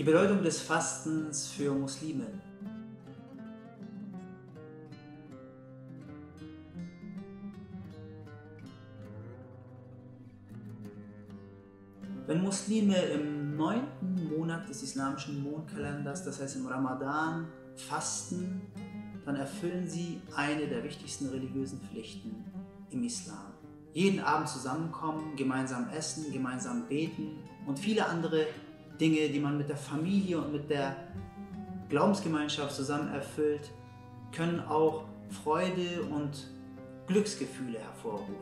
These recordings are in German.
Die Bedeutung des Fastens für Muslime. Wenn Muslime im neunten Monat des islamischen Mondkalenders, das heißt im Ramadan, fasten, dann erfüllen sie eine der wichtigsten religiösen Pflichten im Islam. Jeden Abend zusammenkommen, gemeinsam essen, gemeinsam beten und viele andere Dinge, die man mit der Familie und mit der Glaubensgemeinschaft zusammen erfüllt, können auch Freude und Glücksgefühle hervorrufen.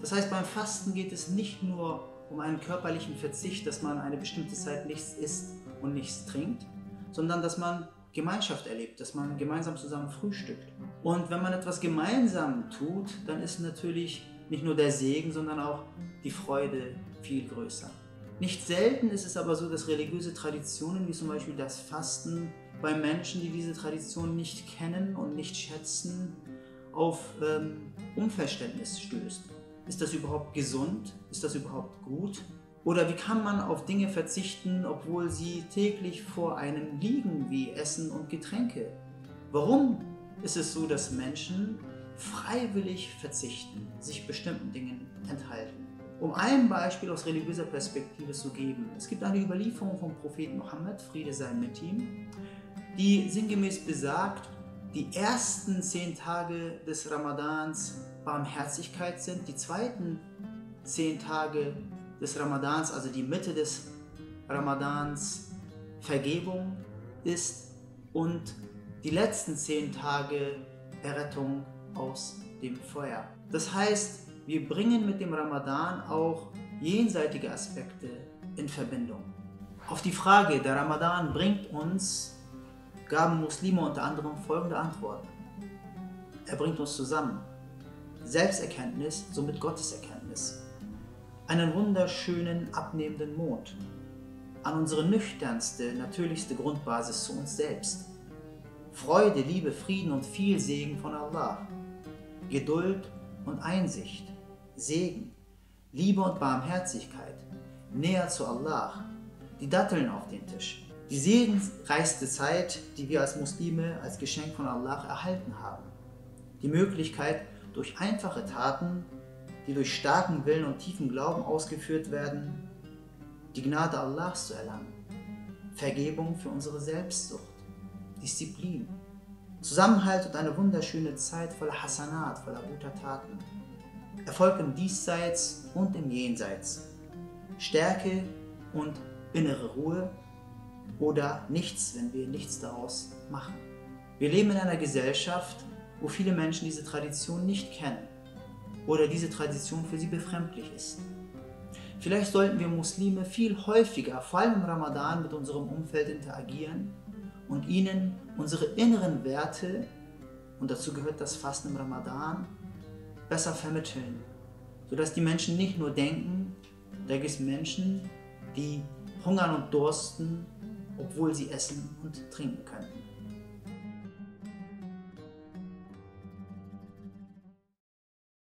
Das heißt, beim Fasten geht es nicht nur um einen körperlichen Verzicht, dass man eine bestimmte Zeit nichts isst und nichts trinkt, sondern dass man Gemeinschaft erlebt, dass man gemeinsam zusammen frühstückt. Und wenn man etwas gemeinsam tut, dann ist natürlich nicht nur der Segen, sondern auch die Freude viel größer. Nicht selten ist es aber so, dass religiöse Traditionen wie zum Beispiel das Fasten bei Menschen, die diese Tradition nicht kennen und nicht schätzen, auf ähm, Unverständnis stößt. Ist das überhaupt gesund? Ist das überhaupt gut? Oder wie kann man auf Dinge verzichten, obwohl sie täglich vor einem liegen, wie Essen und Getränke? Warum ist es so, dass Menschen freiwillig verzichten, sich bestimmten Dingen enthalten? Um ein Beispiel aus religiöser Perspektive zu geben, es gibt eine Überlieferung vom Propheten Mohammed, Friede sei mit ihm, die sinngemäß besagt, die ersten zehn Tage des Ramadans Barmherzigkeit sind, die zweiten zehn Tage des Ramadans, also die Mitte des Ramadans, Vergebung ist und die letzten zehn Tage Errettung aus dem Feuer. Das heißt, wir bringen mit dem Ramadan auch jenseitige Aspekte in Verbindung. Auf die Frage, der Ramadan bringt uns, gaben Muslime unter anderem folgende Antworten. Er bringt uns zusammen. Selbsterkenntnis, somit Gotteserkenntnis. Einen wunderschönen, abnehmenden Mond. An unsere nüchternste, natürlichste Grundbasis zu uns selbst. Freude, Liebe, Frieden und viel Segen von Allah. Geduld und Einsicht. Segen, Liebe und Barmherzigkeit. Näher zu Allah. Die Datteln auf den Tisch. Die segenreichste Zeit, die wir als Muslime als Geschenk von Allah erhalten haben. Die Möglichkeit, durch einfache Taten, die durch starken Willen und tiefen Glauben ausgeführt werden, die Gnade Allahs zu erlangen, Vergebung für unsere Selbstsucht, Disziplin, Zusammenhalt und eine wunderschöne Zeit voller Hasanat, voller guter Taten, Erfolg im Diesseits und im Jenseits, Stärke und innere Ruhe oder nichts, wenn wir nichts daraus machen. Wir leben in einer Gesellschaft, wo viele Menschen diese Tradition nicht kennen oder diese Tradition für sie befremdlich ist. Vielleicht sollten wir Muslime viel häufiger, vor allem im Ramadan, mit unserem Umfeld interagieren und ihnen unsere inneren Werte, und dazu gehört das Fasten im Ramadan, besser vermitteln, sodass die Menschen nicht nur denken, da gibt es Menschen, die hungern und dursten, obwohl sie essen und trinken könnten.